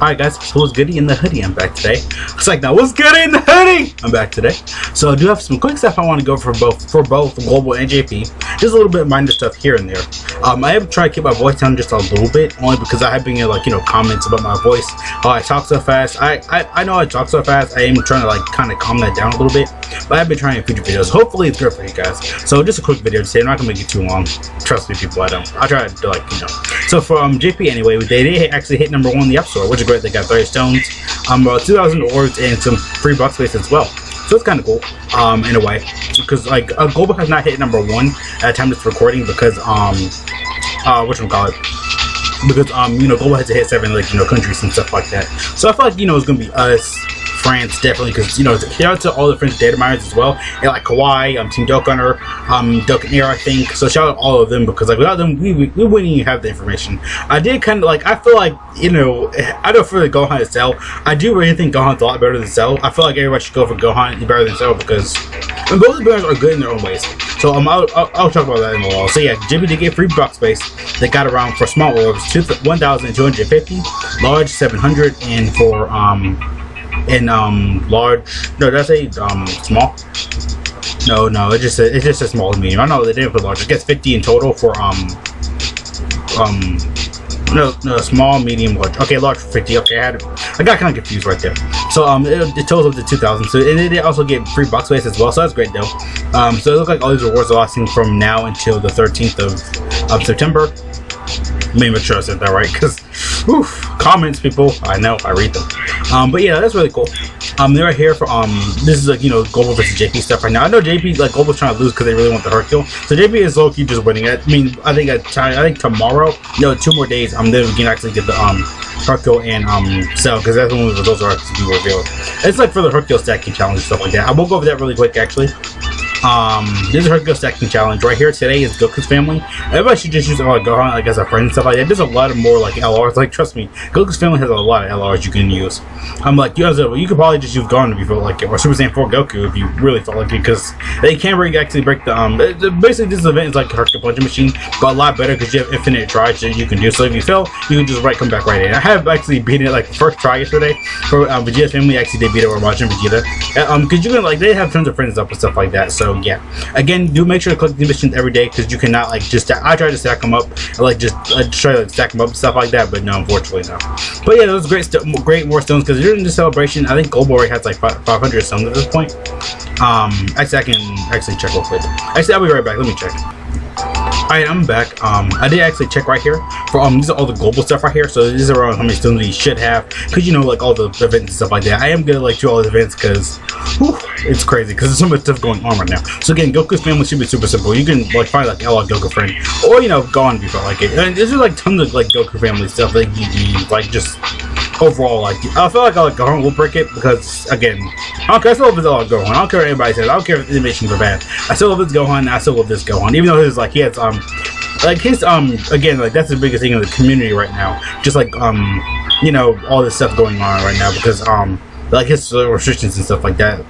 Alright guys, so what's goody in the hoodie? I'm back today. It's like now what's good in the hoodie? I'm back today. So I do have some quick stuff I want to go for both for both global and JP. Just a little bit of minor stuff here and there. Um, I have tried to keep my voice down just a little bit, only because I have been getting like you know comments about my voice. Oh, I talk so fast. I, I I know I talk so fast. I am trying to like kind of calm that down a little bit. But I've been trying in future videos. Hopefully it's good for you guys. So just a quick video today. I'm not gonna make it too long. Trust me, people. I don't. I try to like you know. So for um JP anyway, they did actually hit number one in the App Store, which is great. They got 30 stones, um, about 2,000 orbs, and some free box space as well. So it's kind of cool, um, in a way, because like uh, Global has not hit number one at the time of this recording because um, uh, what call it? Because um, you know, Global has to hit seven like you know countries and stuff like that. So I feel like you know it's gonna be us, France definitely because you know shout out to all the French data miners as well and like Kawaii, um, Team Gunner, um, Air I think. So shout out all of them because like without them we, we, we wouldn't even have the information. I did kind of like I feel like you know I don't feel like Gohan to Cell. I do really think Gohan's a lot better than Cell. I feel like everybody should go for Gohan better than Cell because and both the players are good in their own ways. So um, I'll, I'll, I'll talk about that in a while. So yeah, Jimmy did get free box space. They got around for small orbs, 1,250, large 700, and for um in um large. No, that's a um small. No, no, it just a, it's just a small medium. I know they didn't put large. It gets 50 in total for um um no, no, small, medium, large. Okay, large for 50. Okay, I had I got kind of confused right there. So um, it, it totals up to 2,000. So and they also get free box space as well. So that's great though. Um, so it looks like all these rewards are lasting from now until the 13th of, of September. Make sure I said that right, because oof comments, people. I know, I read them. Um, but yeah, that's really cool. Um, they're here for um, this is like you know Global versus JP stuff right now. I know JP like Global's trying to lose because they really want the Hercule. So JP is low key just winning. It. I mean, I think at I think tomorrow, no, two more days, I'm um, then we can actually get the um Hercule and um Cell because that's when results are to be revealed. It's like for the Hercule stacking challenge stuff like that. I will go over that really quick actually. Um, this is Hercule Stacking Challenge. Right here today is Goku's family. Everybody should just use uh, Gohan like as a friend and stuff like that. There's a lot of more like LRs. Like trust me, Goku's family has a lot of LRs you can use. I'm like you guys, you could probably just use Gohan if you feel like it, or Super Saiyan 4 Goku if you really felt like it, because they can not actually break the um. Basically, this event is like Hercule Punch Machine, but a lot better because you have infinite tries that you can do. So if you fail, you can just right come back right in. I have actually beaten it like first try yesterday for um, Vegeta's family. Actually, they beat it. We're watching Vegeta. Uh, um, because you can like they have tons of friends up and stuff like that. So yeah, again, do make sure to collect the missions every day because you cannot like just. I try to stack them up, I like just uh, try to like, stack them up stuff like that, but no, unfortunately no. But yeah, those great, great more stones because during the celebration, I think Gold already has like 500 stones at this point. Um, actually, I can actually check real quick. Actually, I'll be right back. Let me check. Alright, I'm back. Um, I did actually check right here for um these are all the global stuff right here. So these are around how many stones you should have, cause you know like all the events and stuff like that. I am gonna like do all the events because it's crazy because there's so much stuff going on right now. So again, Goku's family should be super simple. You can like find like LR Goku friend, or you know Gohan if you like it. And there's like tons of like Goku family stuff like GG, like just overall, like I feel like like Gohan will break it because again, I don't care. I still love this Gohan. I don't care what anybody says. I don't care if the animations are bad. I still love this Gohan. I still love this Gohan, even though his like he has um like his um again like that's the biggest thing in the community right now. Just like um you know all this stuff going on right now because um like his restrictions and stuff like that.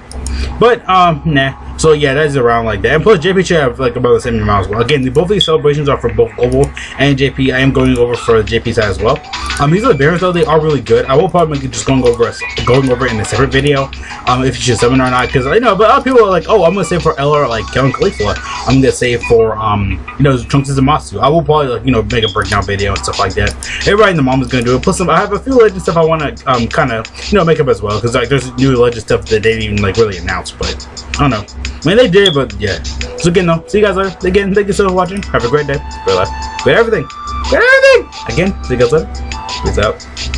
But um nah. So yeah, that is around like that. And plus, JP should have like about the same amount as well. Again, both of these celebrations are for both Global and JP. I am going over for JP side as well. Um, these are the bears though; they are really good. I will probably just going over going over it in a separate video. Um, if you should summon or not, because I know, but of people are like, oh, I'm gonna save for LR like Kale and Caulifla. I'm gonna save for um, you know, Trunks and Zamasu. I will probably like you know make a breakdown video and stuff like that. Everybody in the mom is gonna do it. Plus, some, I have a few legend stuff I want to um kind of you know make up as well because like there's new legend stuff that they didn't even like really announce, but I don't know. I mean, they did, but yeah. So again, though, see you guys later. Again, thank you so much for watching. Have a great day. Good life. Good everything. Good everything. Again, see you guys later. Peace out.